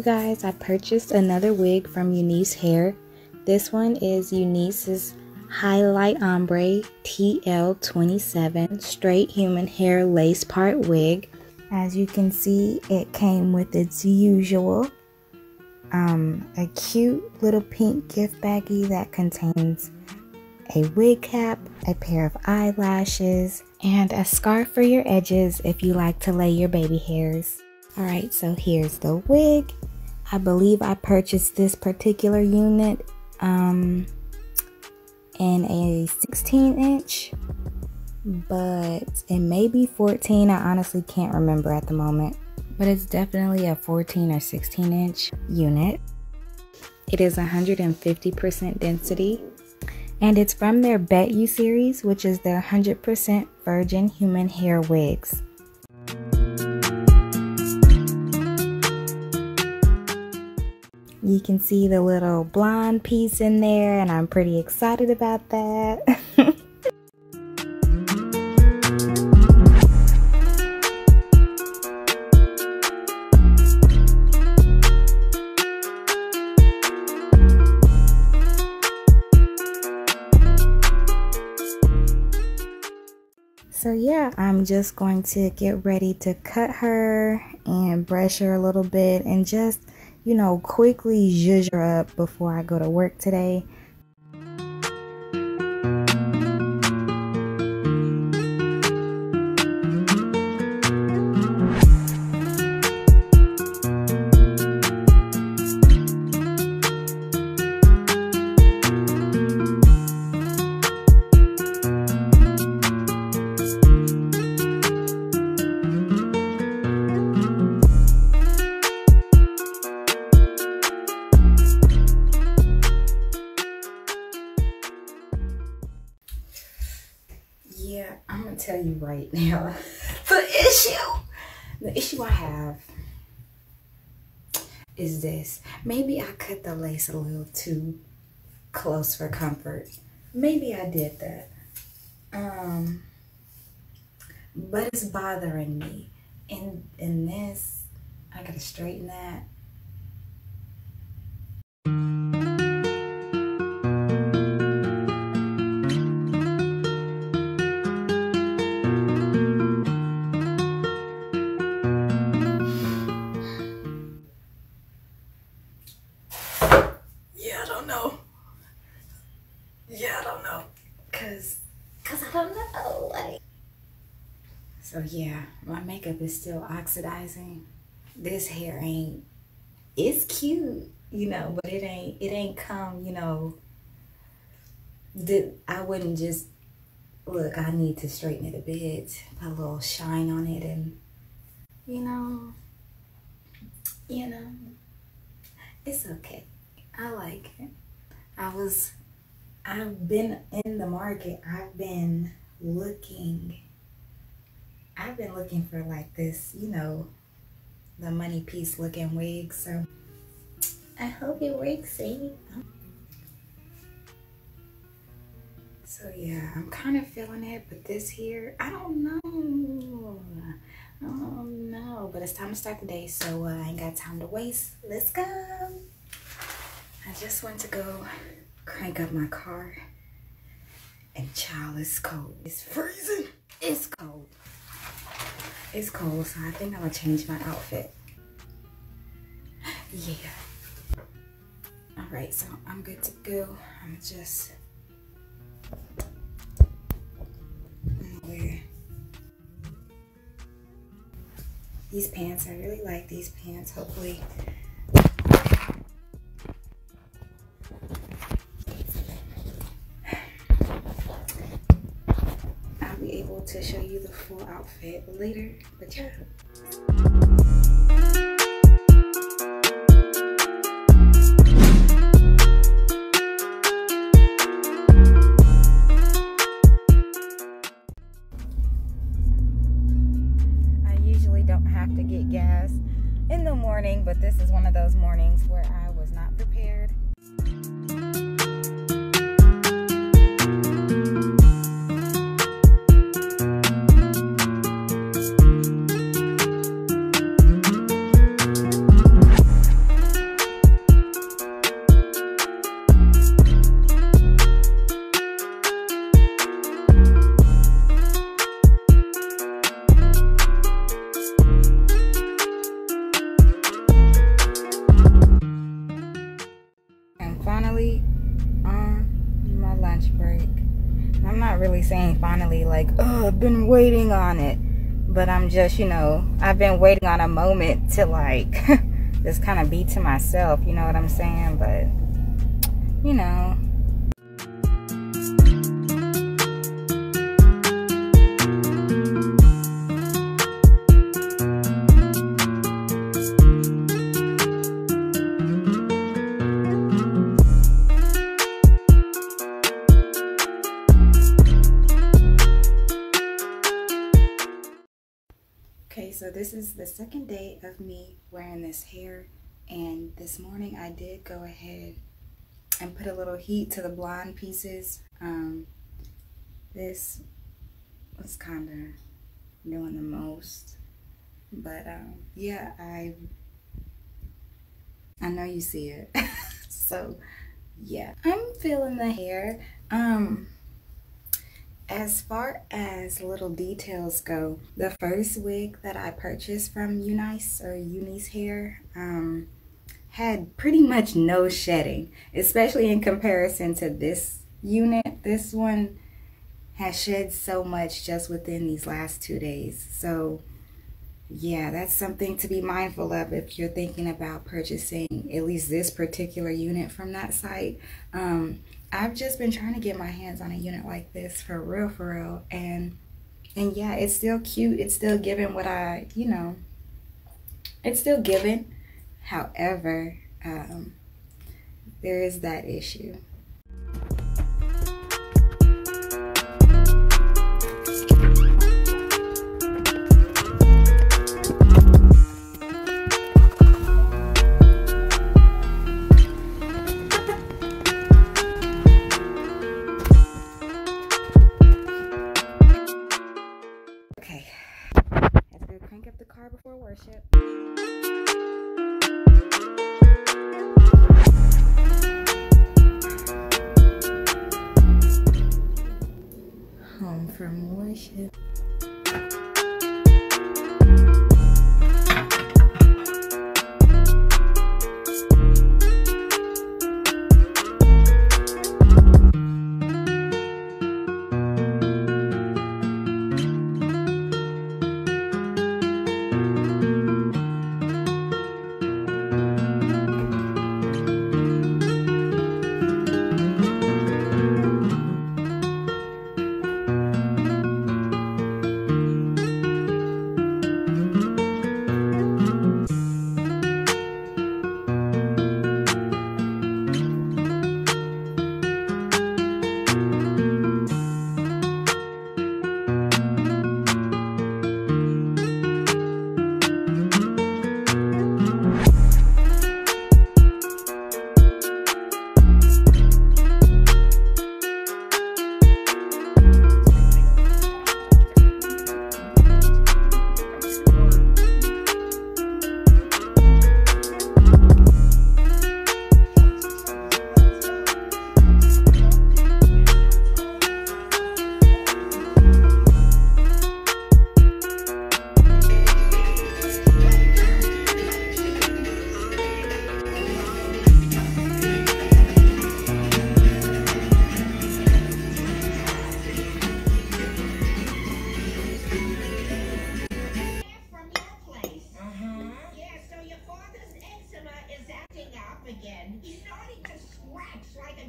You guys, I purchased another wig from Unice Hair. This one is Unice's Highlight Ombre TL27 Straight Human Hair Lace Part Wig. As you can see, it came with its usual um, a cute little pink gift baggie that contains a wig cap, a pair of eyelashes, and a scarf for your edges if you like to lay your baby hairs. Alright, so here's the wig. I believe I purchased this particular unit um, in a 16 inch, but it may be 14. I honestly can't remember at the moment, but it's definitely a 14 or 16 inch unit. It is 150% density and it's from their BettYou series, which is their 100% virgin human hair wigs. You can see the little blonde piece in there, and I'm pretty excited about that. So yeah, I'm just going to get ready to cut her and brush her a little bit and just, you know, quickly zhuzh her up before I go to work today. Is this. Maybe I cut the lace a little too close for comfort. Maybe I did that. Um, but it's bothering me. In in this, I gotta straighten that. Is still oxidizing. This hair ain't. It's cute, you know, but it ain't. It ain't come, you know. I wouldn't just look. I need to straighten it a bit, put a little shine on it, and you know, you know, it's okay. I like it. I was, I've been in the market. I've been looking, I've been looking for like this, you know, the money piece looking wig. So I hope it works, see? So yeah, I'm kind of feeling it, but this here, I don't know. Don't know, but it's time to start the day, so uh, I ain't got time to waste. Let's go. I just went to go crank up my car and child, it's cold. It's freezing. It's cold. It's cold, so I think I'm gonna change my outfit. Yeah. All right, so I'm good to go. I'm just these pants. I really like these pants. Hopefully to show you the full outfit later. But yeah. I usually don't have to get gas in the morning, but this is one of those mornings where I was not prepared. Waiting on it. But I'm just, you know, I've been waiting on a moment to like just kind of be to myself, you know what I'm saying? But, you know, so this is the second day of me wearing this hair and this morning I did go ahead and put a little heat to the blonde pieces. Um, this was kind of doing the most, but um, yeah, I I know you see it. so yeah, I'm feeling the hair. Um, as far as little details go, the first wig that I purchased from Unice or Unice Hair um, had pretty much no shedding, especially in comparison to this unit. This one has shed so much just within these last two days. So yeah, that's something to be mindful of if you're thinking about purchasing at least this particular unit from that site. Um, I've just been trying to get my hands on a unit like this for real, for real. And, and yeah, it's still cute. It's still giving what I, you know, it's still giving. However, um, there is that issue.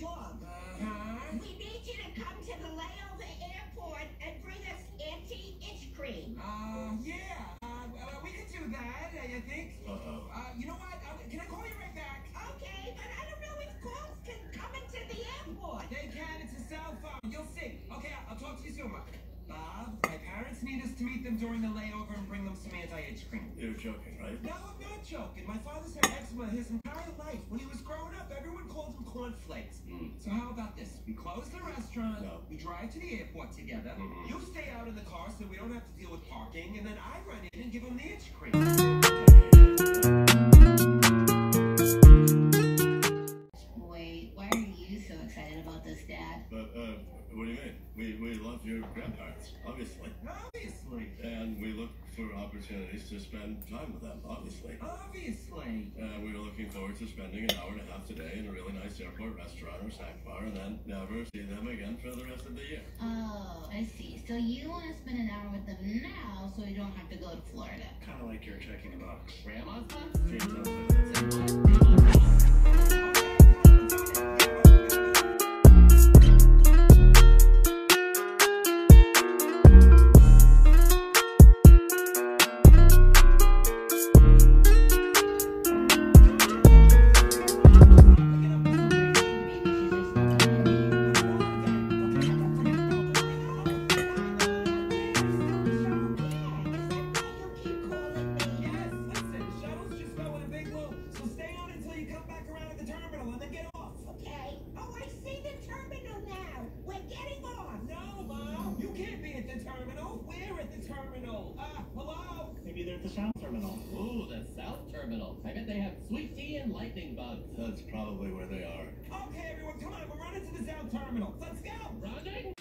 dog. Uh-huh. We need you to come to the layover airport and bring us anti-itch cream. Uh, yeah. Uh, we can do that, I think? Uh-oh. Uh, you know what? Uh, can I call you right back? Okay, but I don't know if calls can come into the airport. They can. It's a cell phone. You'll see. Okay, I'll, talk to you soon, Bob. Bob, my parents need during the layover and bring them some anti-itch cream. You're joking, right? No, I'm not joking. My father's had eczema his entire life. When he was growing up, everyone called him cornflakes. Mm. So how about this? We close the restaurant, no. we drive to the airport together, mm -hmm. you stay out in the car so we don't have to deal with parking, and then I run in and give him the itch cream. Obviously. Obviously. Uh, we were looking forward to spending an hour and a half today in a really nice airport restaurant or snack bar and then never see them again for the rest of the year. Oh, I see. So you want to spend an hour with them now so you don't have to go to Florida. Kind of like you're checking a box. Grandma's box? Terminal. Ah, hello? Maybe they're at the South Terminal. Ooh, the South Terminal. I bet they have sweet tea and lightning bugs. That's probably where they are. Okay, everyone, come on. We're running to the South Terminal. Let's go. Running?